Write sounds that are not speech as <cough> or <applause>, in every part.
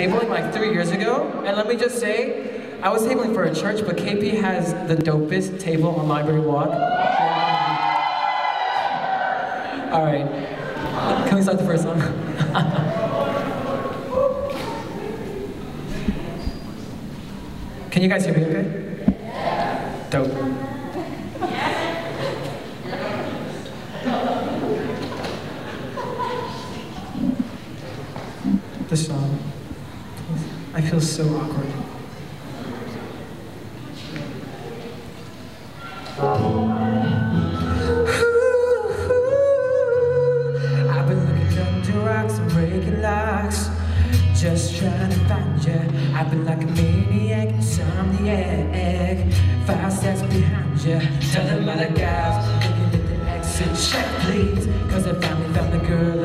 Tabling like three years ago, and let me just say, I was tabling for a church, but KP has the dopest table on Library Walk. All right, can we start the first song? <laughs> Can you guys hear me okay? Dope. This song. I feel so awkward. I've been looking down to rocks and breaking locks, just trying to find you. I've been like a maniac, insomniac, five steps behind you. Tell them other guys, looking at the exit check, please, cause I finally found the girl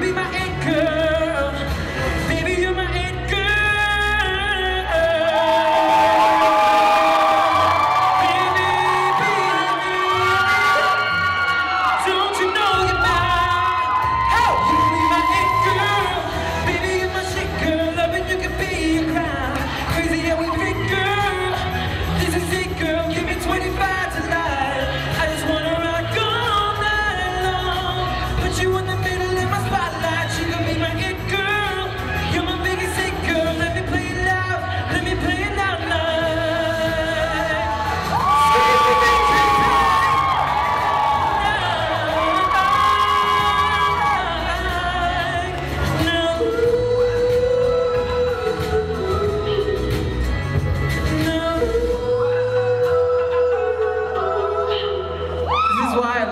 be my anchor.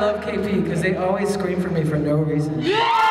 love KP because they always scream for me for no reason. Yeah!